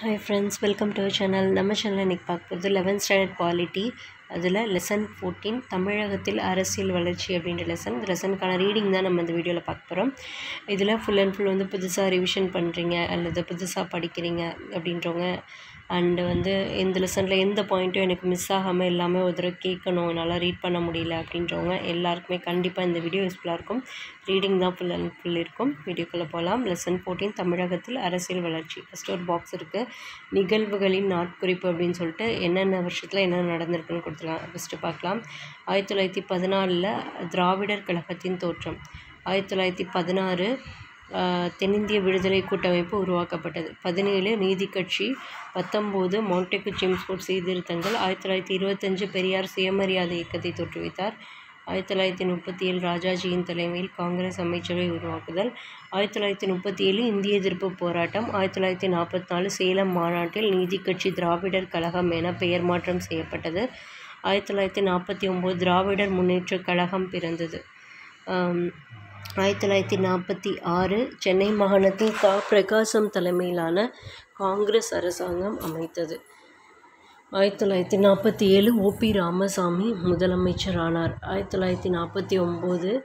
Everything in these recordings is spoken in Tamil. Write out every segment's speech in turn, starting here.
Hi friends welcome to channel நம்ம சேனலில் இன்றைக்கி பார்க்க போகிறது லெவன்த் ஸ்டாண்டர்ட் பாலிட்டி அதில் லெசன் ஃபோர்டீன் தமிழகத்தில் அரசியல் வளர்ச்சி அப்படின்ற லெசன் இந்த லெசனுக்கான ரீடிங் தான் நம்ம இந்த வீடியோவில் பார்க்க போகிறோம் இதில் ஃபுல் அண்ட் ஃபுல் வந்து புதுசாக ரிவிஷன் பண்ணுறீங்க அல்லது புதுசாக படிக்கிறீங்க அப்படின்றவங்க அண்டு வந்து இந்த லெசனில் எந்த பாயிண்ட்டும் எனக்கு மிஸ் ஆகாமல் எல்லாமே ஒரு தடவை கேட்கணும் என்னால் ரீட் பண்ண முடியல அப்படின்றவங்க எல்லாருக்குமே கண்டிப்பாக இந்த வீடியோ யூஸ்ஃபுல்லாக இருக்கும். ரீடிங் தான் ஃபுல் அண்ட் ஃபுல் இருக்கும். வீடியோக்குள்ளே போகலாம் லெசன் ஃபோர்டீன் தமிழகத்தில் அரசியல் வளர்ச்சி. ஃபஸ்ட்டு ஒரு பாக்ஸ் இருக்குது நிகழ்வுகளின் நாட்குறிப்பு அப்படின்னு சொல்லிட்டு என்னென்ன வருஷத்தில் என்னென்ன நடந்திருக்குன்னு கொடுத்துலாம் ஃபஸ்ட்டு பார்க்கலாம். ஆயிரத்தி தொள்ளாயிரத்தி பதினாலில் திராவிடர் கழகத்தின் தோற்றம். ஆயிரத்தி தொள்ளாயிரத்தி பதினாறு தென்னிந்திய விடுதலை கூட்டமைப்பு உருவாக்கப்பட்டது. பதினேழு நீதி கட்சி பத்தொம்போது மவுண்டெக்கு ஜிம்ஸ்போர்ட் சீர்திருத்தங்கள் ஆயிரத்தி தொள்ளாயிரத்தி இருபத்தஞ்சு பெரியார் சுயமரியாதை இயக்கத்தை தோற்றுவித்தார். ஆயிரத்தி தொள்ளாயிரத்தி முப்பத்தி ஏழு ராஜாஜியின் தலைமையில் காங்கிரஸ் அமைச்சரவை உருவாக்குதல். ஆயிரத்தி தொள்ளாயிரத்தி முப்பத்தி ஏழு இந்திய எதிர்ப்பு போராட்டம். ஆயிரத்தி தொள்ளாயிரத்தி நாற்பத்தி நாலு சேலம் மாநாட்டில் நீதி கட்சி திராவிடர் கழகம் என பெயர் மாற்றம் செய்யப்பட்டது. ஆயிரத்தி தொள்ளாயிரத்தி நாற்பத்தி ஒம்பது திராவிடர் முன்னேற்ற கழகம் பிறந்தது. ஆயிரத்தி தொள்ளாயிரத்தி நாற்பத்தி ஆறு சென்னை மாகாணத்தில் கா. பிரகாசம் தலைமையிலான காங்கிரஸ் அரசாங்கம் அமைத்தது. ஆயிரத்தி தொள்ளாயிரத்தி நாற்பத்தி ஏழு ஓபி ராமசாமி முதலமைச்சரானார். ஆயிரத்தி தொள்ளாயிரத்தி நாற்பத்தி ஒம்பது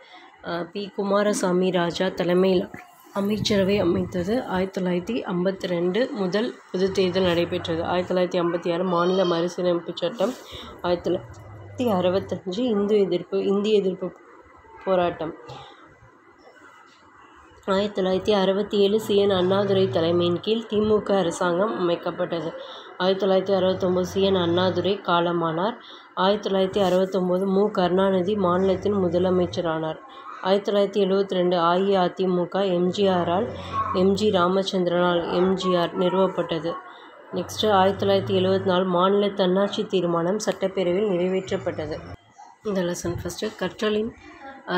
பி. குமாரசாமி ராஜா தலைமையில் அமைச்சரவை அமைத்தது. ஆயிரத்தி தொள்ளாயிரத்தி ஐம்பத்தி ரெண்டு முதல் பொது தேர்தல் நடைபெற்றது. ஆயிரத்தி தொள்ளாயிரத்தி ஐம்பத்தி ஆறு மாநில மறுசீரமைப்பு சட்டம். ஆயிரத்தி தொள்ளாயிரத்தி அறுபத்தஞ்சு இந்து எதிர்ப்பு இந்திய எதிர்ப்பு போராட்டம். ஆயிரத்தி தொள்ளாயிரத்தி அறுபத்தி ஏழு சிஎன் அண்ணாதுரை தலைமையின் கீழ் திமுக அரசாங்கம் அமைக்கப்பட்டது. ஆயிரத்தி தொள்ளாயிரத்தி அறுபத்தொம்போது சிஎன் அண்ணாதுரை காலமானார். ஆயிரத்தி தொள்ளாயிரத்தி அறுபத்தொம்போது மு. கருணாநிதி மாநிலத்தின் முதலமைச்சரானார். ஆயிரத்தி தொள்ளாயிரத்தி எழுபத்தி ரெண்டு அஇஅதிமுக எம்ஜிஆரால் எம்ஜி ராமச்சந்திரனால் எம்ஜிஆர் நிறுவப்பட்டது. நெக்ஸ்ட்டு ஆயிரத்தி தொள்ளாயிரத்தி எழுபத்தி நாலு மாநில தன்னாட்சி தீர்மானம் சட்டப்பேரவையில் நிறைவேற்றப்பட்டது. இந்த லெசன் ஃபஸ்ட்டு. கற்றலின்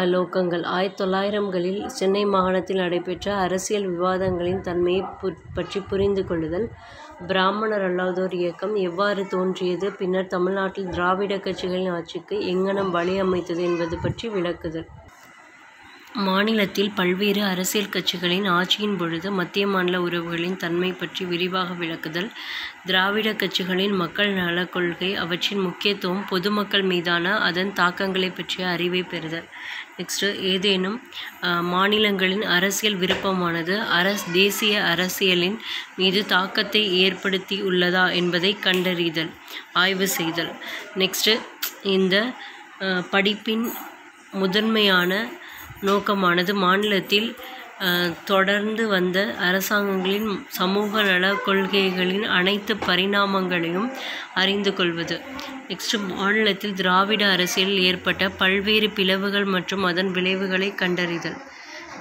லோக்கங்கள் ஆயிரத்தி தொள்ளாயிரம்களில் சென்னை மாகாணத்தில் நடைபெற்ற அரசியல் விவாதங்களின் தன்மையை பற்றி புரிந்து கொள்ளுதல் பிராமணர் அல்லாதோர் இயக்கம் எவ்வாறு தோன்றியது பின்னர் தமிழ்நாட்டில் திராவிட கட்சிகளின் ஆட்சிக்கு எங்கனம் வழி அமைத்தது என்பது பற்றி விளக்குதல். மாநிலத்தில் பல்வேறு அரசியல் கட்சிகளின் ஆட்சியின் பொழுது மத்திய மாநில உறவுகளின் தன்மை பற்றி விரிவாக விளக்குதல். திராவிட கட்சிகளின் மக்கள் நலக் கொள்கை அவற்றின் முக்கியத்துவம் பொதுமக்கள் மீதான அதன் தாக்கங்களை பற்றிய அறிவை பெறுதல். நெக்ஸ்ட்டு ஏதேனும் மாநிலங்களின் அரசியல் விருப்பமானது அரஸ் தேசிய அரசியலின் மீது தாக்கத்தை ஏற்படுத்தி உள்ளதா என்பதை கண்டறிதல் ஆய்வு செய்தல். நெக்ஸ்ட்டு இந்த படிப்பின் முதன்மையான நோக்கமானது. மாநிலத்தில் தொடர்ந்து வந்த அரசாங்கங்களின் சமூக நல கொள்கைகளின் அனைத்து பரிணாமங்களையும் அறிந்து கொள்வது. நெக்ஸ்ட்டு மாநிலத்தில் திராவிட அரசியலில் ஏற்பட்ட பல்வேறு பிளவுகள் மற்றும் அதன் விளைவுகளை கண்டறிதல்.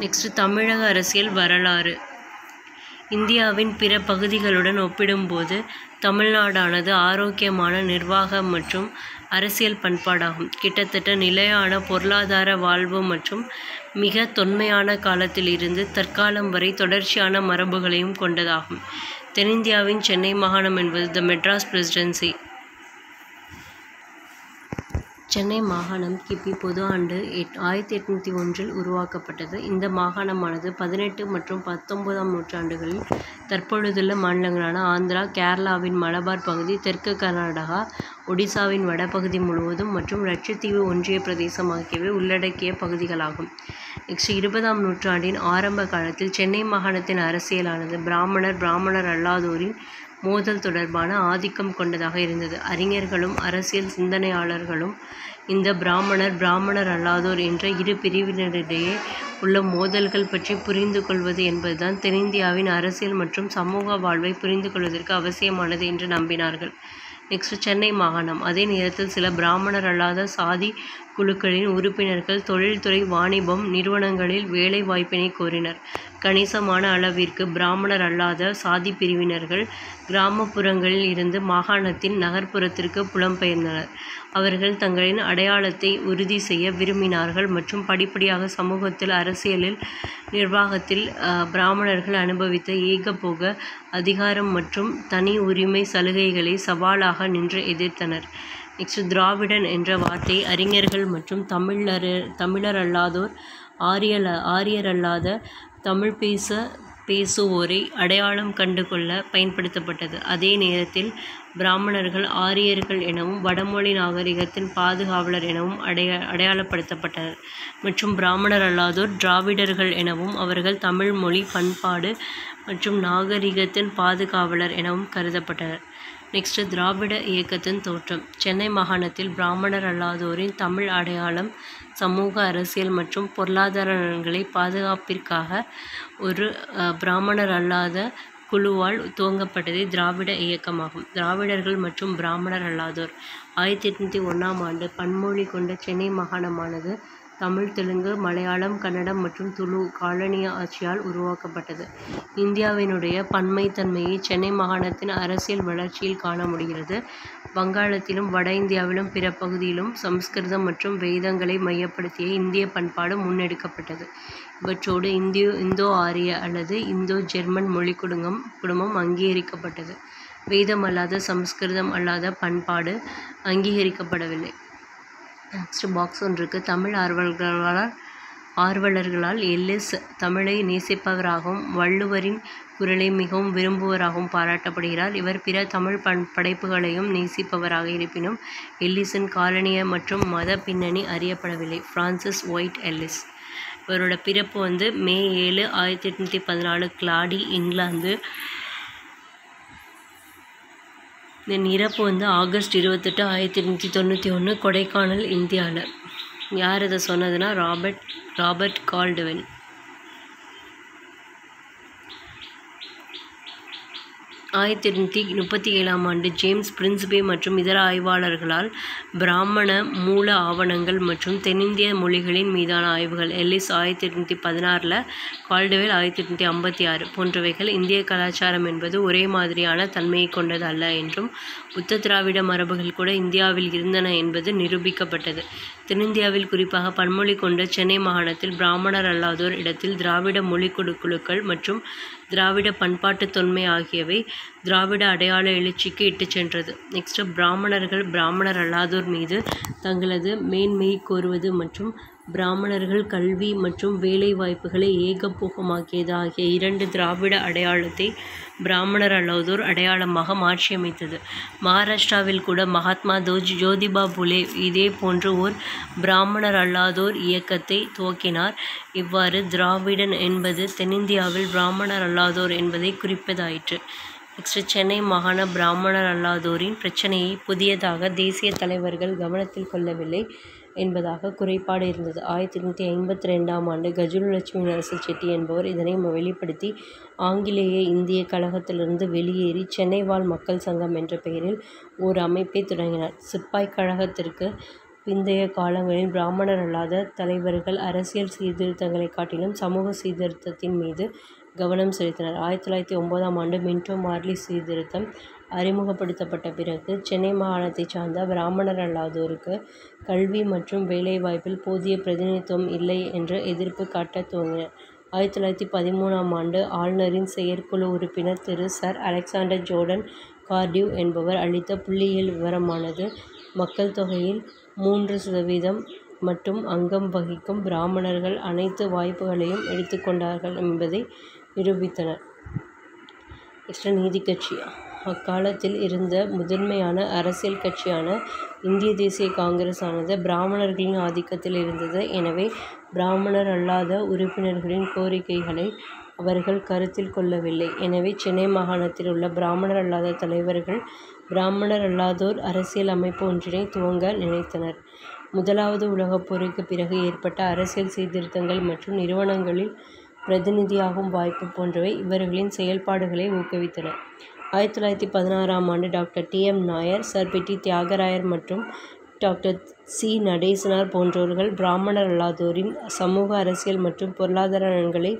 நெக்ஸ்ட்டு தமிழக அரசியல் வரலாறு. இந்தியாவின் பிற பகுதிகளுடன் ஒப்பிடும்போது தமிழ்நாடானது ஆரோக்கியமான நிர்வாக மற்றும் அரசியல் பண்பாடாகும். கிட்டத்தட்ட நிலையான பொருளாதார வாழ்வு மற்றும் மிக தொன்மையான காலத்தில் இருந்து தற்காலம் வரை தொடர்ச்சியான மரபுகளையும் கொண்டதாகும். தென்னிந்தியாவின் சென்னை மாகாணம் என்பது த மெட்ராஸ் பிரசிடென்சி சென்னை மாகாணம் கிபி பொது ஆண்டு எட் ஆயிரத்தி எட்நூற்றி ஒன்றில் உருவாக்கப்பட்டது. இந்த மாகாணமானது பதினெட்டு மற்றும் பத்தொன்பதாம் நூற்றாண்டுகளில் தற்பொழுதுள்ள மாநிலங்களான ஆந்திரா கேரளாவின் மலபார் பகுதி தெற்கு கர்நாடகா ஒடிசாவின் வடபகுதி முழுவதும் மற்றும் லட்சத்தீவு ஒன்றிய பிரதேசம் ஆகியவை உள்ளடக்கிய பகுதிகளாகும். நெக்ஸ்ட் இருபதாம் நூற்றாண்டின் ஆரம்ப காலத்தில் சென்னை மாகாணத்தின் அரசியலானது பிராமணர் பிராமணர் அல்லாதோரின் மோதல் தொடர்பான ஆதிக்கம் கொண்டதாக இருந்தது. அறிஞர்களும் அரசியல் சிந்தனையாளர்களும் இந்த பிராமணர் பிராமணர் அல்லாதோர் என்ற இரு பிரிவினரிடையே உள்ள மோதல்கள் பற்றி புரிந்து கொள்வது என்பதுதான் தென்னிந்தியாவின் அரசியல் மற்றும் சமூக வாழ்வை புரிந்து கொள்வதற்கு அவசியமானது என்று நம்பினார்கள். நெக்ஸ்ட் சென்னை மாகாணம். அதே நேரத்தில் சில பிராமணர் அல்லாத சாதி குழுக்களின் உறுப்பினர்கள் தொழில்துறை வாணிபம் நிறுவனங்களில் வேலை வாய்ப்பினை கோரினர். கணிசமான அளவிற்கு பிராமணர் அல்லாத சாதி பிரிவினர்கள் கிராமப்புறங்களில் இருந்து மாகாணத்தின் நகர்ப்புறத்திற்கு புலம்பெயர்ந்தனர். அவர்கள் தங்களின் அடையாளத்தை உறுதி செய்ய விரும்பினார்கள் மற்றும் படிப்படியாக சமூகத்தில் அரசியலில் நிர்வாகத்தில் பிராமணர்கள் அனுபவித்த ஏகபோக அதிகாரம் மற்றும் தனி உரிமை சலுகைகளை சவாலாக நின்று எதிர்த்தனர். நெக்ஸ்ட் திராவிடன் என்ற வார்த்தை அறிஞர்கள் மற்றும் தமிழர் தமிழர் அல்லாதோர் ஆரியல் ஆரியர் அல்லாத தமிழ் பேச பேசுவோரை அடையாளம் கண்டுகொள்ள பயன்படுத்தப்பட்டது. அதே நேரத்தில் பிராமணர்கள் ஆரியர்கள் எனவும் வடமொழி நாகரிகத்தின் பாதுகாவலர் எனவும் அடைய அடையாளப்படுத்தப்பட்டனர். மற்றும் பிராமணர் அல்லாதோர் திராவிடர்கள் எனவும் அவர்கள் தமிழ் மொழி பண்பாடு மற்றும் நாகரிகத்தின் பாதுகாவலர் எனவும் கருதப்பட்டனர். நெக்ஸ்ட் திராவிட இயக்கத்தின் தோற்றம். சென்னை மாகாணத்தில் பிராமணர் அல்லாதோரின் தமிழ் அடையாளம் சமூக அரசியல் மற்றும் பொருளாதார நலன்களை பாதுகாப்பிற்காக ஒரு பிராமணர் அல்லாத குழுவால் துவங்கப்பட்டதே திராவிட இயக்கமாகும். திராவிடர்கள் மற்றும் பிராமணர் அல்லாதோர். ஆயிரத்தி எட்நூற்றி ஒன்றாம் ஆண்டு பன்மொழி கொண்ட சென்னை மாகாணமானது தமிழ் தெலுங்கு மலையாளம் கன்னடம் மற்றும் துளு காலனிய ஆட்சியால் உருவாக்கப்பட்டது. இந்தியாவினுடைய பன்மைத்தன்மையை சென்னை மாகாணத்தின் அரசியல் வளர்ச்சியில் காண முடிகிறது. வங்காளத்திலும் வட இந்தியாவிலும் பிற பகுதியிலும் சமஸ்கிருதம் மற்றும் வேதங்களை மையப்படுத்திய இந்திய பண்பாடு முன்னெடுக்கப்பட்டது. இவற்றோடு இந்தியோ இந்தோ ஆரிய அல்லது இந்தோ ஜெர்மன் மொழி குடும்பம் குடும்பம் அங்கீகரிக்கப்பட்டது. வேதம் அல்லாத சமஸ்கிருதம் அல்லாத பண்பாடு அங்கீகரிக்கப்படவில்லை. நெக்ஸ்ட் பாக்ஸ் ஒன்று இருக்குது தமிழ் ஆர்வலர்களால் ஆர்வலர்களால் எல்எஸ் தமிழை நேசிப்பவராகவும் வள்ளுவரின் குரலை மிகவும் விரும்புவராகவும் பாராட்டப்படுகிறார். இவர் பிற தமிழ் பண் படைப்புகளையும் நேசிப்பவராக இருப்பினும் எல்லிஸின் காலனிய மற்றும் மத பின்னணி அறியப்படவில்லை. பிரான்சிஸ் ஒயிட் எல்லிஸ் இவரோட பிறப்பு வந்து மே ஏழு ஆயிரத்தி எட்நூற்றி பதினாலு கிளாடி இங்கிலாந்து தென் இறப்பு வந்து ஆகஸ்ட் இருபத்தெட்டு ஆயிரத்தி எட்நூற்றி தொண்ணூற்றி ஒன்று கொடைக்கானல் இந்தியாவில் யார் இதை சொன்னதுன்னா ராபர்ட் ராபர்ட் கால்டுவெல் ஆயிரத்தி எட்நூற்றி முப்பத்தி ஏழாம் ஆண்டு ஜேம்ஸ் பிரின்ஸ்பே மற்றும் இதர ஆய்வாளர்களால் பிராமண மூல ஆவணங்கள் மற்றும் தென்னிந்திய மொழிகளின் மீதான ஆய்வுகள் எல்லிஸ் ஆயிரத்தி எட்நூற்றி பதினாறில் கால்டுவெல் ஆயிரத்தி எட்நூற்றி ஐம்பத்தி ஆறு போன்றவைகள் இந்திய கலாச்சாரம் என்பது ஒரே மாதிரியான தன்மையை கொண்டது அல்ல என்றும் புத்த திராவிட மரபுகள் கூட இந்தியாவில் இருந்தன என்பது நிரூபிக்கப்பட்டது. தென்னிந்தியாவில் குறிப்பாக பன்மொழி கொண்ட சென்னை மாகாணத்தில் பிராமணர் அல்லாதோர் இடத்தில் திராவிட மொழி குழு குழுக்கள் மற்றும் திராவிட பண்பாட்டு தொன்மை ஆகியவை திராவிட அடையாள எழுச்சிக்கு இட்டுச் சென்றது. நெக்ஸ்ட்டு பிராமணர்கள் பிராமணர் அல்லாதோர் மீது தங்களது மேன்மையை கோருவது மற்றும் பிராமணர்கள் கல்வி மற்றும் வேலை வாய்ப்புகளை ஏகபோகமாக்கியது ஆகிய இரண்டு திராவிட அடையாளத்தை பிராமணர் அல்லாதோர் அடையாளமாக மாற்றியமைத்தது. மகாராஷ்டிராவில் கூட மகாத்மா தோஜ் ஜோதிபா புலே இதே போன்ற ஓர் பிராமணர் அல்லாதோர் இயக்கத்தை துவக்கினார். இவ்வாறு திராவிடன் என்பது தென்னிந்தியாவில் பிராமணர் அல்லாதோர் என்பதை குறிப்பதாயிற்று. நெக்ஸ்ட் சென்னை மாகாண பிராமணர் அல்லாதோரின் பிரச்சனையை புதியதாக தேசிய தலைவர்கள் கவனத்தில் கொள்ளவில்லை என்பதாக குறைபாடு இருந்தது. ஆயிரத்தி எண்ணூற்றி ஐம்பத்தி ரெண்டாம் ஆண்டு கஜுலு லட்சுமி செட்டி என்பவர் இதனை வெளிப்படுத்தி ஆங்கிலேய இந்திய கழகத்திலிருந்து வெளியேறி சென்னை வாழ் மக்கள் சங்கம் என்ற பெயரில் ஓர் அமைப்பை தொடங்கினார். சிப்பாய் கழகத்திற்கு பிந்தைய காலங்களில் பிராமணர் அல்லாத தலைவர்கள் அரசியல் சீர்திருத்தங்களை காட்டிலும் சமூக சீர்திருத்தத்தின் மீது கவனம் செலுத்தினர். ஆயிரத்தி தொள்ளாயிரத்தி ஒன்பதாம் ஆண்டு மின்டோ மார்லி சீர்திருத்தம் அறிமுகப்படுத்தப்பட்ட பிறகு சென்னை மாகாணத்தைச் சார்ந்த பிராமணர் அல்லாதோருக்கு கல்வி மற்றும் வேலைவாய்ப்பில் போதிய பிரதிநிதித்துவம் இல்லை என்று எதிர்ப்பு காட்டத் துவங்கினர். ஆயிரத்தி தொள்ளாயிரத்தி பதிமூணாம் ஆண்டு ஆளுநரின் செயற்குழு உறுப்பினர் Thiru. Sir. Alexander Jordan Cardew என்பவர் அளித்த புள்ளியியல் விவரமானது மக்கள் தொகையில் மூன்று சதவீதம் மற்றும் அங்கம் வகிக்கும் பிராமணர்கள் அனைத்து வாய்ப்புகளையும் எடுத்துக்கொண்டார்கள் என்பதை நிரூபித்தனர் நெக்ஸ்ட் நீதி கட்சி அக்காலத்தில் இருந்த முதன்மையான அரசியல் கட்சியான இந்திய தேசிய காங்கிரஸ் ஆனது பிராமணர்களின் ஆதிக்கத்தில் இருந்தது. எனவே பிராமணர் அல்லாத உறுப்பினர்களின் கோரிக்கைகளை அவர்கள் கருத்தில் கொள்ளவில்லை. எனவே சென்னை மாகாணத்தில் உள்ள பிராமணர் அல்லாத தலைவர்கள் பிராமணர் அல்லாதோர் அரசியல் அமைப்பு ஒன்றினை துவங்க நினைத்தனர். முதலாவது உலகப் போருக்கு பிறகு ஏற்பட்ட அரசியல் சீர்திருத்தங்கள் மற்றும் நிறுவனங்களில் பிரதிநிதியாகும் வாய்ப்பு போன்றவை இவர்களின் செயல்பாடுகளை ஊக்குவித்தன. ஆயிரத்தி தொள்ளாயிரத்தி பதினாறாம் ஆண்டு doctor T M Nair sir P T Thyagarayar மற்றும் டாக்டர் சி நடேசனார் போன்றோர்கள் பிராமணர் அல்லாதோரின் சமூக அரசியல் மற்றும் பொருளாதார நலன்களை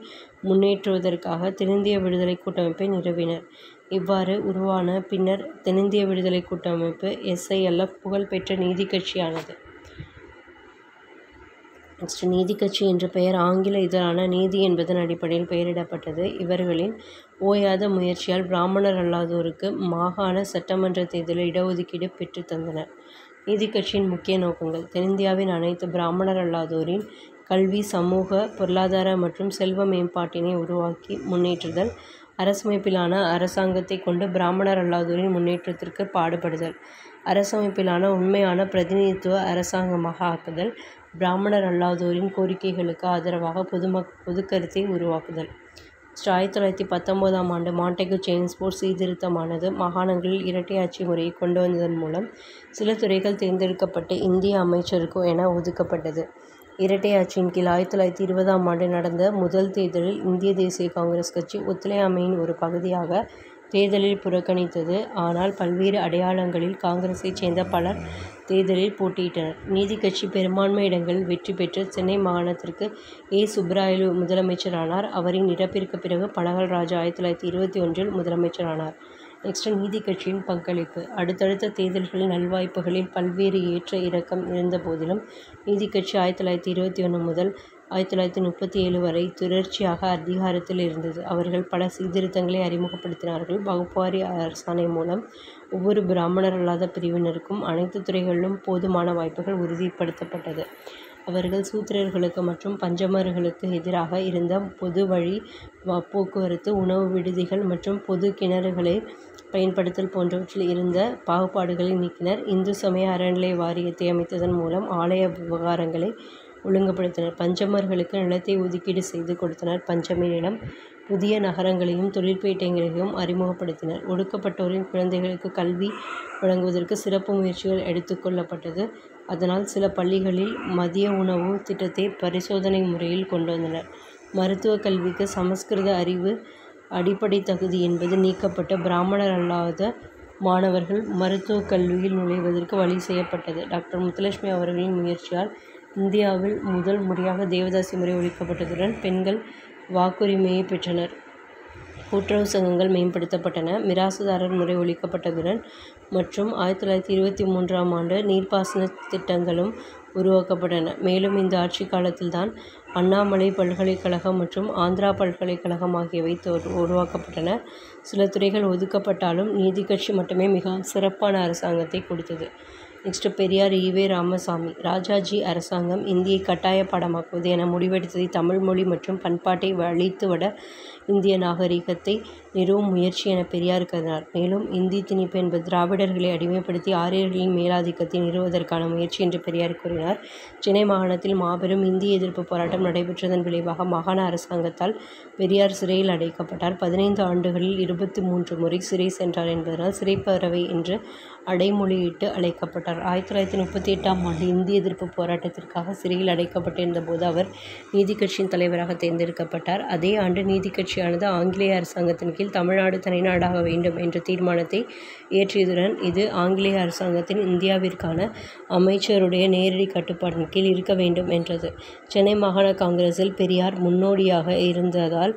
முன்னேற்றுவதற்காக தென்னிந்திய விடுதலை கூட்டமைப்பை நிறுவினர். இவ்வாறு உருவான பின்னர் தென்னிந்திய விடுதலை கூட்டமைப்பு எஸ்ஐஎல்எஃப் புகழ்பெற்ற நீதி கட்சியானது. நெக்ஸ்ட் நீதி கட்சி என்ற பெயர் ஆங்கில இதழான நீதி என்பதன் அடிப்படையில் பெயரிடப்பட்டது. இவர்களின் ஓயாத முயற்சியால் பிராமணர் அல்லாதோருக்கு மாகாண சட்டமன்ற தேர்தலில் இடஒதுக்கீடு பெற்றுத் தந்தனர். நீதி கட்சியின் முக்கிய நோக்கங்கள். தென்னிந்தியாவின் அனைத்து பிராமணர் அல்லாதோரின் கல்வி சமூக பொருளாதார மற்றும் செல்வ மேம்பாட்டினை உருவாக்கி முன்னேற்றுதல் அரசமைப்பிலான அரசாங்கத்தை கொண்டு பிராமணர் அல்லாதோரின் முன்னேற்றத்திற்கு பாடுபடுதல் அரசமைப்பிலான உண்மையான பிரதிநிதித்துவ அரசாங்கமாக ஆக்குதல் பிராமணர் அல்லாதோரின் கோரிக்கைகளுக்கு ஆதரவாக பொதுமக் பொதுக்கருத்தை உருவாக்குதல். ஆயிரத்தி தொள்ளாயிரத்தி பத்தொம்போதாம் ஆண்டு மாண்டெகு சேம்ஸ்போர்ட் சீர்திருத்தமானது மாகாணங்களில் இரட்டை ஆட்சி முறையை கொண்டு வந்ததன் மூலம் சில துறைகள் தேர்ந்தெடுக்கப்பட்டு இந்திய அமைச்சருக்கோ என ஒதுக்கப்பட்டது. இரட்டை ஆட்சியின் கீழ் ஆயிரத்தி தொள்ளாயிரத்தி இருபதாம் ஆண்டு நடந்த முதல் தேர்தலில் இந்திய தேசிய காங்கிரஸ் கட்சி ஒத்துழையாமையின் ஒரு பகுதியாக தேர்தலில் புறக்கணித்தது. ஆனால் பல்வேறு அடையாளங்களில் காங்கிரஸைச் சேர்ந்த பலர் தேர்தலில் போட்டியிட்டனர். நீதி கட்சி பெரும்பான்மை இடங்களில் வெற்றி பெற்று சென்னை மாகாணத்திற்கு ஏ. சுப்பராயலு முதலமைச்சரானார். அவரின் இறப்பிற்கு பிறகு பனகல் ராஜா ஆயிரத்தி தொள்ளாயிரத்தி இருபத்தி ஒன்றில் முதலமைச்சரானார். நெக்ஸ்ட் நீதி கட்சியின் பங்களிப்பு. அடுத்தடுத்த தேர்தல்களில் நல்வாய்ப்புகளில் பல்வேறு ஏற்ற இறக்கம் இருந்த போதிலும் நீதி கட்சி ஆயிரத்தி தொள்ளாயிரத்தி இருபத்தி ஒன்று முதல் ஆயிரத்தி தொள்ளாயிரத்தி முப்பத்தி ஏழு வரை தொடர்ச்சியாக அதிகாரத்தில் இருந்தது. அவர்கள் பல சீர்திருத்தங்களை அறிமுகப்படுத்தினார்கள். வகுப்புவாரி அரசாணை மூலம் ஒவ்வொரு பிராமணர் அல்லாத பிரிவினருக்கும் அனைத்து துறைகளிலும் போதுமான வாய்ப்புகள் உறுதிப்படுத்தப்பட்டது. அவர்கள் சூத்திரர்களுக்கு மற்றும் பஞ்சமர்களுக்கு எதிராக இருந்த பொது வழி போக்குவரத்து உணவு விடுதிகள் மற்றும் பொது கிணறுகளை பயன்படுத்தல் போன்றவற்றில் இருந்த பாகுபாடுகளை நீக்கினர். இந்து சமய அறநிலை வாரியத்தை அமைத்ததன் மூலம் ஆலய விவகாரங்களை ஒழுங்குபடுத்தினர். பஞ்சமர்களுக்கு நிலத்தை ஒதுக்கீடு செய்து கொடுத்தனர். பஞ்சமியிடம் புதிய நகரங்களையும் தொழிற்பேட்டைகளையும் அறிமுகப்படுத்தினர். ஒடுக்கப்பட்டோரின் குழந்தைகளுக்கு கல்வி வழங்குவதற்கு சிறப்பு முயற்சிகள் எடுத்துக்கொள்ளப்பட்டது அதனால் சில பள்ளிகளில் மதிய உணவு திட்டத்தை பரிசோதனை முறையில் கொண்டு வந்தனர். மருத்துவ கல்விக்கு சமஸ்கிருத அறிவு அடிப்படை தகுதி என்பது நீக்கப்பட்ட பிராமணர் அல்லாத மாணவர்கள் மருத்துவக் கல்வியில் நுழைவதற்கு வழி செய்யப்பட்டது. டாக்டர் முத்துலட்சுமி அவர்களின் முயற்சியால் இந்தியாவில் முதல் முறையாக தேவதாசி முறை ஒழிக்கப்பட்டதுடன் பெண்கள் வாக்குரிமையை பெற்றனர். கூட்டுறவு சங்கங்கள் மேம்படுத்தப்பட்டன. மிராசுதாரர் முறை ஒழிக்கப்பட்டதுடன் மற்றும் ஆயிரத்தி தொள்ளாயிரத்தி இருபத்தி மூன்றாம் ஆண்டு நீர்ப்பாசன திட்டங்களும் உருவாக்கப்பட்டன. மேலும் இந்த ஆட்சி காலத்தில்தான் அண்ணாமலை பல்கலைக்கழகம் மற்றும் ஆந்திரா பல்கலைக்கழகம் ஆகியவை உருவாக்கப்பட்டன. சில துறைகள் ஒதுக்கப்பட்டாலும் நீதி கட்சி மட்டுமே மிகவும் சிறப்பான அரசாங்கத்தை கொடுத்தது. Next Periyar EV Ramasamy. ராஜாஜி அரசாங்கம் இந்தியை கட்டாய பாடமாக்குவது என முடிவெடுத்ததை தமிழ் மொழி மற்றும் பண்பாட்டை அழித்துவிட இந்திய நாகரிகத்தை நிறுவும் முயற்சி என பெரியார் கருதினார். மேலும் இந்தி திணிப்பு என்பது திராவிடர்களை அடிமைப்படுத்தி ஆரியர்களின் மேலாதிக்கத்தை நிறுவுவதற்கான முயற்சி என்று பெரியார் கூறினார். சென்னை மாகாணத்தில் மாபெரும் இந்திய எதிர்ப்பு போராட்டம் நடைபெற்றதன் விளைவாக மாகாண அரசாங்கத்தால் பெரியார் சிறையில் அடைக்கப்பட்டார். பதினைந்து ஆண்டுகளில் இருபத்தி மூன்று முறை சிறை சென்றார் என்பதனால் சிறைப்பறவை என்று அடைமொழியிட்டு அழைக்கப்பட்டார். ஆயிரத்தி தொள்ளாயிரத்தி முப்பத்தி எட்டாம் ஆண்டு இந்திய எதிர்ப்பு போராட்டத்திற்காக சிறையில் அடைக்கப்பட்டிருந்த போது அவர் நீதி கட்சியின் தலைவராக தேர்ந்தெடுக்கப்பட்டார். அதே ஆண்டு நீதி கட்சியானது ஆங்கிலேய அரசாங்கத்தின் கீழ் தமிழ்நாடு தனிநாடாக வேண்டும் என்ற தீர்மானத்தை இயற்றியதுடன் இது ஆங்கிலேய அரசாங்கத்தின் இந்தியாவிற்கான அமைச்சருடைய நேரடி கட்டுப்பாட்டின் கீழ் இருக்க வேண்டும் என்றது. சென்னை மாகாண காங்கிரஸில் பெரியார் முன்னோடியாக இருந்ததால்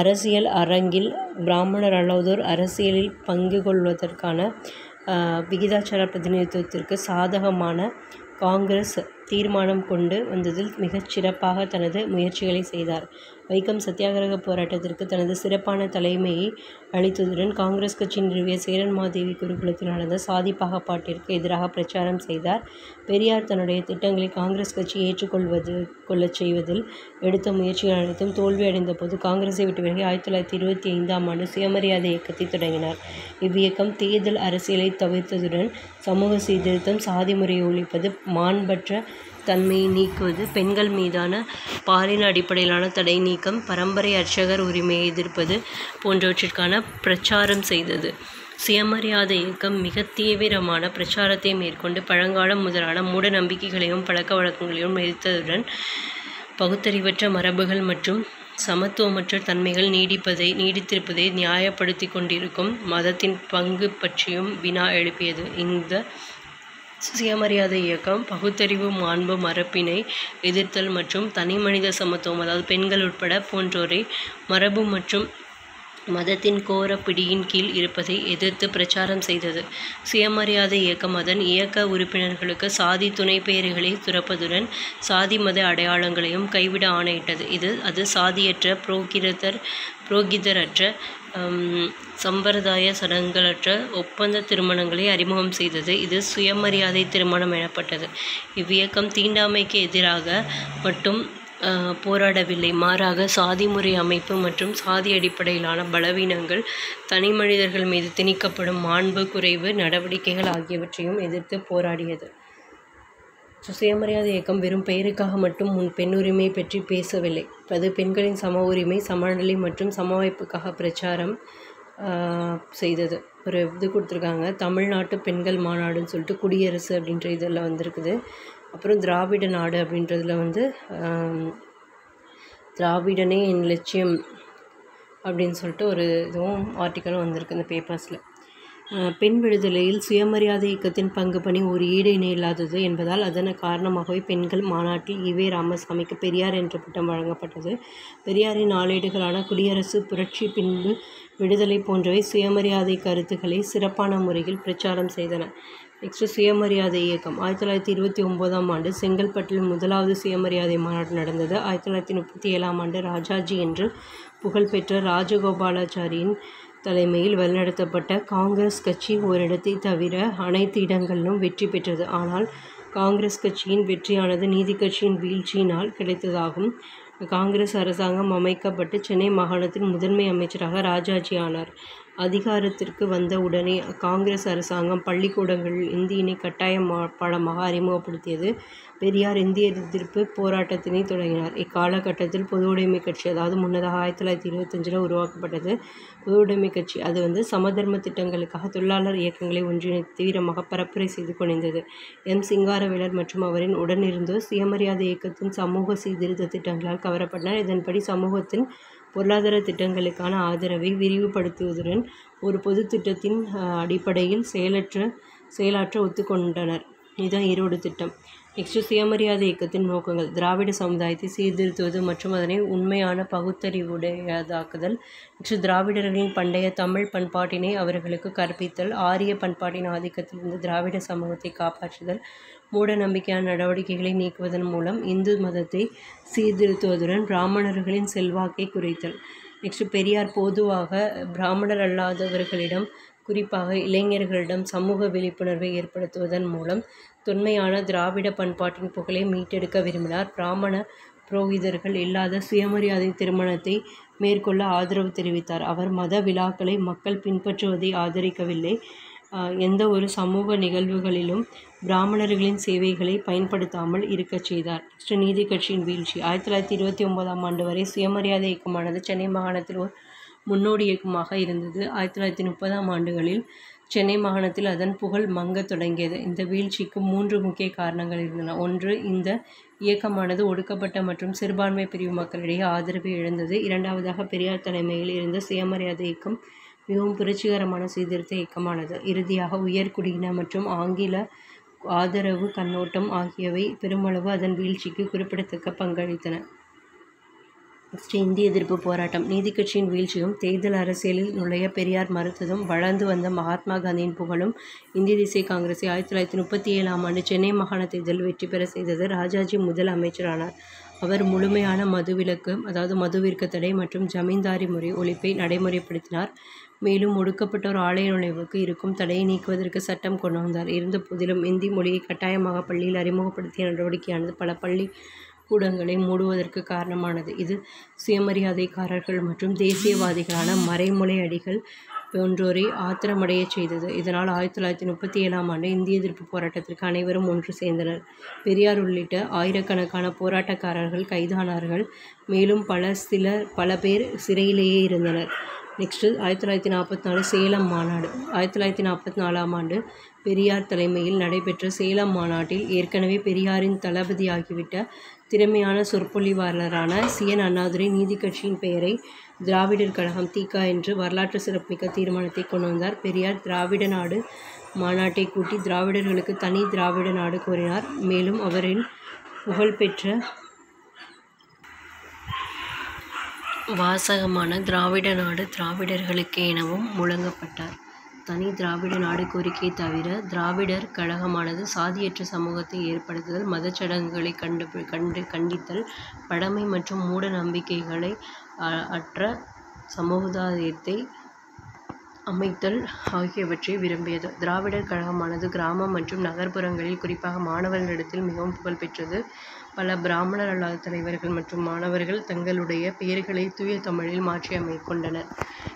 அரசியல் அரங்கில் பிராமணர் அல்லாதோர் அரசியலில் பங்கு கொள்வதற்கான விகிதாச்சார பிரதிநிதித்துவத்திற்கு சாதகமான காங்கிரஸ் தீர்மானம் கொண்டு வந்ததில் மிகச் சிறப்பாக தனது முயற்சிகளை செய்தார். வைக்கம் சத்தியாகிரக போராட்டத்திற்கு தனது சிறப்பான தலைமையை அளித்ததுடன் காங்கிரஸ் கட்சி நிறுவிய சேரன் மாதேவி குருகுலத்தில் நடந்த சாதி பாகப்பாட்டிற்கு எதிராக பிரச்சாரம் செய்தார். பெரியார் தன்னுடைய திட்டங்களை காங்கிரஸ் கட்சி ஏற்றுக்கொள்வது கொள்ளச் செய்வதில் எடுத்த முயற்சிகள் அனைத்தும் தோல்வியடைந்த போது காங்கிரஸை விட்டு விலகி ஆயிரத்தி தொள்ளாயிரத்தி இருபத்தி ஐந்தாம் ஆண்டு சுயமரியாதை இயக்கத்தை தொடங்கினார். இவ்வியக்கம் தேர்தல் அரசியலை தவிர்த்ததுடன் சமூக சீர்திருத்தம் சாதி முறையை ஒழிப்பது மாண்பற்ற தன்மையை நீக்குவது பெண்கள் மீதான பாலின அடிப்படையிலான தடை நீக்கம் பரம்பரை அர்ச்சகர் உரிமையை எதிர்ப்பது போன்றவற்றிற்கான பிரச்சாரம் செய்தது. சுயமரியாதை இயக்கம் மிக தீவிரமான பிரச்சாரத்தை மேற்கொண்டு பழங்காலம் முதலான மூட நம்பிக்கைகளையும் பழக்க வழக்கங்களையும் எதிர்த்ததுடன் பகுத்தறிவற்ற மரபுகள் மற்றும் சமத்துவமற்ற தன்மைகள் நீடிப்பதை நீடித்திருப்பதை நியாயப்படுத்தி கொண்டிருக்கும் மதத்தின் பங்கு பற்றியும் வினா எழுப்பியது. இந்த சுயமரியாதை இயக்கம் பகுத்தறிவு மாண்பு மரபினை எதிர்த்தல் மற்றும் தனிமனித சமத்துவம் அதாவது பெண்கள் உட்பட போன்றோரை மரபு மற்றும் மதத்தின் கோர பிடியின் கீழ் இருப்பதை எதிர்த்து பிரச்சாரம் செய்தது. சுயமரியாதை இயக்கம் அதன் இயக்க உறுப்பினர்களுக்கு சாதி துணை பெயர்களை துறப்பதுடன் சாதி மத அடையாளங்களையும் கைவிட ஆணையிட்டது. இது அது சாதியற்ற புரோகிதர் புரோகிதரற்ற சம்பிரதாய சடங்குகளற்ற ஒப்பந்த திருமணங்களை அறிமுகம் செய்தது. இது சுயமரியாதை திருமணம் எனப்பட்டது. இவ்வியக்கம் தீண்டாமைக்கு எதிராக மட்டும் போராடவில்லை. மாறாக சாதி முறை அமைப்பு மற்றும் சாதி அடிப்படையிலான பலவீனங்கள் தனி மனிதர்கள் மீது திணிக்கப்படும் மாண்பு குறைவு நடவடிக்கைகள் ஆகியவற்றையும் எதிர்த்து போராடியது. சுயமரியாதை இயக்கம் வெறும் பெயருக்காக மட்டும் முன் பெண்ணுரிமை பற்றி பேசவில்லை. அது பெண்களின் சம உரிமை சமநிலை மற்றும் சமவாய்ப்புக்காக பிரச்சாரம் செய்தது. ஒரு இது கொடுத்துருக்காங்க. தமிழ்நாட்டு பெண்கள் மாநாடுன்னு சொல்லிட்டு குடியரசு அப்படின்ற இதில் வந்திருக்குது. அப்புறம் திராவிட நாடு அப்படின்றதுல வந்து திராவிடனே என் லட்சியம் அப்படின்னு சொல்லிட்டு ஒரு இதுவும் ஆர்டிக்கலும் வந்திருக்கு இந்த பேப்பர்ஸில் பெண் விடுதலையில் சுயமரியாதை இயக்கத்தின் பங்கு பணி ஒரு ஈடு இணை இல்லாதது என்பதால் அதன் காரணமாகவே பெண்கள் மாநாட்டில் ஈவே ராமசாமிக்கு பெரியார் என்ற பட்டம் வழங்கப்பட்டது. பெரியாரின் நாளேடுகளான குடியரசு புரட்சி பின்பு விடுதலை போன்றவை சுயமரியாதை கருத்துக்களை சிறப்பான முறையில் பிரச்சாரம் செய்தன. நெக்ஸ்ட் சுயமரியாதை இயக்கம். ஆயிரத்தி தொள்ளாயிரத்தி இருபத்தி ஒம்போதாம் ஆண்டு செங்கல்பட்டில் முதலாவது சுயமரியாதை மாநாடு நடந்தது. ஆயிரத்தி தொள்ளாயிரத்தி முப்பத்தி ஏழாம் ஆண்டு ராஜாஜி என்று புகழ்பெற்ற ராஜகோபாலாச்சாரியின் தலைமையில் வழிநடத்தப்பட்ட காங்கிரஸ் கட்சி ஓரிடத்தை தவிர அனைத்து இடங்களிலும் வெற்றி பெற்றது. ஆனால் காங்கிரஸ் கட்சியின் வெற்றியானது நீதி கட்சியின் வீழ்ச்சியினால் கிடைத்ததாகும். காங்கிரஸ் அரசாங்கம் அமைக்கப்பட்டு சென்னை மாகாணத்தின் முதன்மை அமைச்சராக ராஜாஜி ஆனார். அதிகாரத்திற்கு வந்த உடனே காங்கிரஸ் அரசாங்கம் பள்ளிக்கூடங்களில் இந்தியினை கட்டாய பாடமாக அறிமுகப்படுத்தியது. பெரியார் இந்திய எதிர்ப்பு போராட்டத்தினை தொடங்கினார். இக்காலகட்டத்தில் பொது உடைமை கட்சி அதாவது முன்னதாக ஆயிரத்தி தொள்ளாயிரத்தி இருபத்தஞ்சில் உருவாக்கப்பட்டது பொது உடைமை கட்சி அது வந்து சமதர்ம திட்டங்களுக்காக தொழிலாளர் இயக்கங்களை ஒன்றிணைத்து தீவிரமாக பரப்புரை செய்து கொண்டிருந்தது. எம். சிங்காரவேலர் மற்றும் அவரின் உடனிருந்தோ சுயமரியாதை இயக்கத்தின் சமூக சீர்திருத்த திட்டங்களால் கவரப்பட்டனர். இதன்படி சமூகத்தின் பொருளாதார திட்டங்களுக்கான ஆதரவை விரிவுபடுத்துவதுடன் ஒரு பொது திட்டத்தின் அடிப்படையில் செயலற்ற செயலாற்ற ஒத்துக்கொண்டனர். இதுதான் ஈரோடு திட்டம். நெக்ஸ்ட்டு சுயமரியாதை இயக்கத்தின் நோக்கங்கள். திராவிட சமுதாயத்தை சீர்திருத்துவது மற்றும் அதனை உண்மையான பகுத்தறிவுடையதாக்குதல். நெக்ஸ்ட் திராவிடர்களின் பண்டைய தமிழ் பண்பாட்டினை அவர்களுக்கு கற்பித்தல். ஆரிய பண்பாட்டின் ஆதிக்கத்திலிருந்து திராவிட சமூகத்தை காப்பாற்றுதல். மூட நம்பிக்கையான நடவடிக்கைகளை நீக்குவதன் மூலம் இந்து மதத்தை சீர்திருத்துவதுடன் பிராமணர்களின் செல்வாக்கை குறைத்தல். நெக்ஸ்ட் பெரியார் பொதுவாக பிராமணர் அல்லாதவர்களிடம் குறிப்பாக இளைஞர்களிடம் சமூக விழிப்புணர்வை ஏற்படுத்துவதன் மூலம் தொன்மையான திராவிட பண்பாட்டின் புகழை மீட்டெடுக்க விரும்பினார். பிராமண புரோகிதர்கள் இல்லாத சுயமரியாதை திருமணத்தை மேற்கொள்ள ஆதரவு தெரிவித்தார். அவர் மத விழாக்களை மக்கள் பின்பற்றுவதை ஆதரிக்கவில்லை. எந்த ஒரு சமூக நிகழ்வுகளிலும் பிராமணர்களின் சேவைகளை பயன்படுத்தாமல் இருக்கச் செய்தார். நெக்ஸ்ட் நீதி கட்சியின் வீழ்ச்சி. ஆயிரத்தி தொள்ளாயிரத்தி இருபத்தி ஒன்பதாம் ஆண்டு வரை சுயமரியாதை இயக்கமானது சென்னை மாகாணத்தில் ஒரு முன்னோடி இயக்கமாக இருந்தது. ஆயிரத்தி தொள்ளாயிரத்தி முப்பதாம் ஆண்டுகளில் சென்னை மாகாணத்தில் அதன் புகழ் மங்கத் தொடங்கியது. இந்த வீழ்ச்சிக்கு மூன்று முக்கிய காரணங்கள் இருந்தன. ஒன்று இந்த இயக்கமானது ஒடுக்கப்பட்ட மற்றும் சிறுபான்மை பிரிவு மக்களிடையே ஆதரவை இழந்தது. இரண்டாவதாக பெரியார் தலைமையில் இருந்த சுயமரியாதை இயக்கம் மிகவும் புரட்சிகரமான சீர்திருத்த இயக்கமானது. இறுதியாக உயர்குடியின மற்றும் ஆங்கில ஆதரவு கண்ணோட்டம் ஆகியவை பெருமளவு அதன் வீழ்ச்சிக்கு குறிப்பிடத்தக்க பங்களித்தன. நெக்ஸ்ட் இந்திய எதிர்ப்பு போராட்டம். நீதி கட்சியின் வீழ்ச்சியும் தேர்தல் அரசியலில் நுழைய பெரியார் மறுத்ததும் வளர்ந்து வந்த மகாத்மா காந்தியின் புகழும் இந்திய தேசிய காங்கிரஸை ஆயிரத்தி தொள்ளாயிரத்தி முப்பத்தி ஏழாம் ஆண்டு சென்னை மாகாண தேர்தலில் வெற்றி பெற செய்தது ராஜாஜி முதல் அமைச்சரானார். அவர் முழுமையான மதுவிலக்கு அதாவது மதுவிற்கு தடை மற்றும் ஜமீன்தாரி முறை ஒழிப்பை நடைமுறைப்படுத்தினார். மேலும் ஒடுக்கப்பட்டோர் ஆலய நுழைவுக்கு இருக்கும் தடையை நீக்குவதற்கு சட்டம் கொண்டு வந்தார். இருந்த போதிலும் இந்தி மொழியை கட்டாயமாக பள்ளியில் அறிமுகப்படுத்திய நடவடிக்கையானது பல பள்ளி கூடங்களை மூடுவதற்கு காரணமானது. இது சுயமரியாதைக்காரர்கள் மற்றும் தேசியவாதிகளான மறைமுலை அடிகள் போன்றோரை ஆத்திரமடையச் செய்தது. இதனால் ஆயிரத்தி தொள்ளாயிரத்தி முப்பத்தி ஏழாம் ஆண்டு இந்திய எதிர்ப்பு போராட்டத்திற்கு அனைவரும் ஒன்று சேர்ந்தனர். பெரியார் உள்ளிட்ட ஆயிரக்கணக்கான போராட்டக்காரர்கள் கைதானார்கள். மேலும் பல சிலர் பல பேர் சிறையிலேயே இருந்தனர். நெக்ஸ்ட்டு ஆயிரத்தி தொள்ளாயிரத்தி நாற்பத்தி நாலு சேலம் மாநாடு. ஆயிரத்தி தொள்ளாயிரத்தி நாற்பத்தி நாலாம் ஆண்டு பெரியார் தலைமையில் நடைபெற்ற சேலம் மாநாட்டில் ஏற்கனவே பெரியாரின் தளபதியாகிவிட்ட திறமையான சொற்பொழிவாளரான சி. என். அண்ணாதுரை நீதி கட்சியின் பெயரை திராவிடர் கழகம் தீகா என்று வரலாற்று சிறப்புமிக்க தீர்மானத்தை கொண்டு வந்தார். பெரியார் திராவிட நாடு மாநாட்டை கூட்டி திராவிடர்களுக்கு தனி திராவிட நாடு கோரினார். மேலும் அவரின் புகழ்பெற்ற வாசகமான திராவிட நாடு திராவிடர்களுக்கே எனவும் முழங்கப்பட்டார். தனி திராவிட நாடு கோரிக்கையை தவிர திராவிடர் கழகமானது சாதியற்ற சமூகத்தை ஏற்படுத்துதல் மதச்சடங்குகளை கண்டு கண்டு கண்டித்தல் பழமை மற்றும் மூட நம்பிக்கைகளை அற்ற சமுதாயத்தை அமைத்தல் ஆகியவற்றை விரும்பியது. திராவிடர் கழகமானது கிராமம் மற்றும் நகர்ப்புறங்களில் குறிப்பாக மாணவர்களிடத்தில் மிகவும் புகழ் பெற்றது. பல பிராமணர் அல்லாத தலைவர்கள் மற்றும் மாணவர்கள் தங்களுடைய பெயர்களை தூய தமிழில் மாற்றியமைக் கொண்டனர்.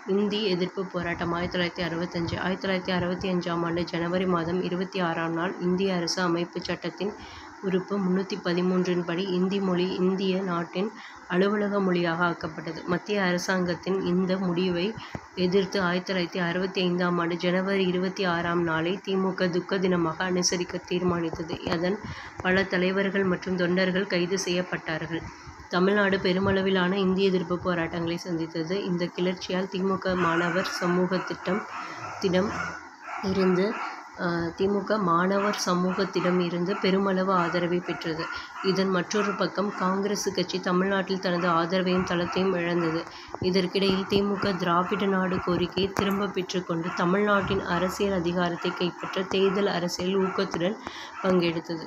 இந்தி எதிர்ப்பு போராட்டம் ஆயிரத்தி தொள்ளாயிரத்தி அறுபத்தஞ்சு ஆயிரத்தி தொள்ளாயிரத்தி அறுபத்தி அஞ்சாம் ஆண்டு ஜனவரி மாதம் இருபத்தி ஆறாம் நாள் இந்திய அரசு அமைப்புச் சட்டத்தின் உறுப்பு முன்னூற்றி பதிமூன்றின் படி இந்தி மொழி இந்திய நாட்டின் அலுவலக மொழியாக ஆக்கப்பட்டது. மத்திய அரசாங்கத்தின் இந்த முடிவை எதிர்த்து ஆயிரத்தி தொள்ளாயிரத்தி அறுபத்தி ஐந்தாம் ஆண்டு ஜனவரி இருபத்தி ஆறாம் நாளை திமுக துக்க தினமாக அனுசரிக்க தீர்மானித்தது. அதன் பல தலைவர்கள் மற்றும் தொண்டர்கள் கைது செய்யப்பட்டார்கள். தமிழ்நாடு பெருமளவிலான இந்திய எதிர்ப்புப் போராட்டங்களை சந்தித்தது. இந்த கிளர்ச்சியால் திமுக மாணவர் சமூக திட்டம் திடம் இருந்து திமுக மாணவர் சமூகத்திடம் இருந்து பெருமளவு ஆதரவை பெற்றது. இதன் மற்றொரு பக்கம் காங்கிரசு கட்சி தமிழ்நாட்டில் தனது ஆதரவையும் தளத்தையும் இழந்தது. இதற்கிடையில் திமுக திராவிட நாடு கோரிக்கையை திரும்பப் பெற்றுக்கொண்டு தமிழ்நாட்டின் அரசியல் அதிகாரத்தை கைப்பற்ற தேர்தல் அரசியல் ஊக்கத்துடன் பங்கெடுத்தது.